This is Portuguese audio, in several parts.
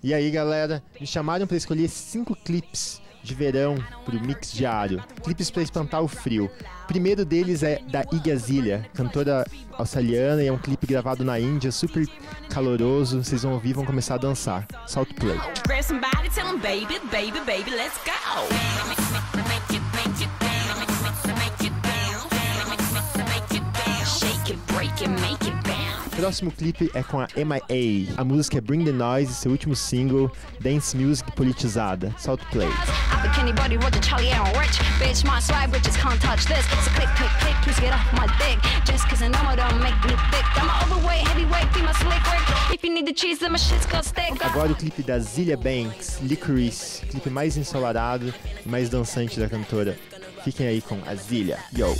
E aí, galera, me chamaram para escolher cinco clipes de verão pro mix diário. Clipes para espantar o frio. O primeiro deles é da Iggy Azalea, cantora australiana, e é um clipe gravado na Índia, super caloroso. Vocês vão ouvir, vão começar a dançar. Salto play. Shake it, break it, make it. Próximo clipe é com a MIA. A música é Bring the Noise, seu último single, dance music politizada. Salto play. I think anybody with a Charlie and rich Bitch, my swag bitches can't touch this So click, click, click, please get off my dick Just cause I know I don't make me thick I'm an overweight, heavyweight, be my slick Rick If you need the cheese, then my shit's got stick Agora o clipe da Zilia Banks, Licorice, clipe mais ensolarado e mais dançante da cantora. Fiquem aí com a Zilia. Yo!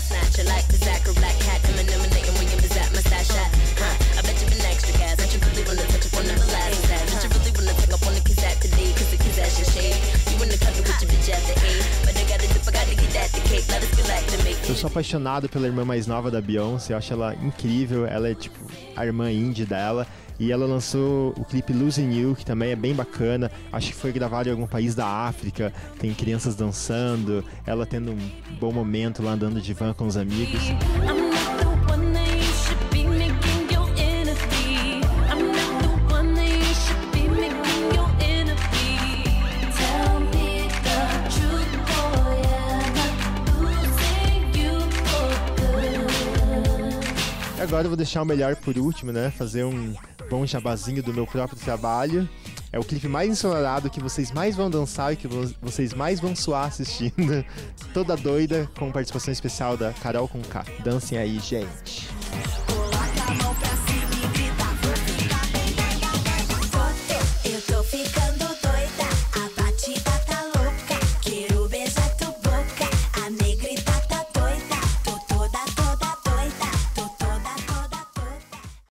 Eu sou apaixonado pela irmã mais nova da Beyoncé, eu acho ela incrível, ela é tipo a irmã indie dela. E ela lançou o clipe Losing You, que também é bem bacana. Acho que foi gravado em algum país da África. Tem crianças dançando, ela tendo um bom momento lá andando de van com os amigos. I'm agora eu vou deixar o melhor por último, né? Fazer um bom jabazinho do meu próprio trabalho. É o clipe mais ensolarado que vocês mais vão dançar e que vo- vocês mais vão suar assistindo. Toda doida, com participação especial da Carol com K. Dancem aí, gente.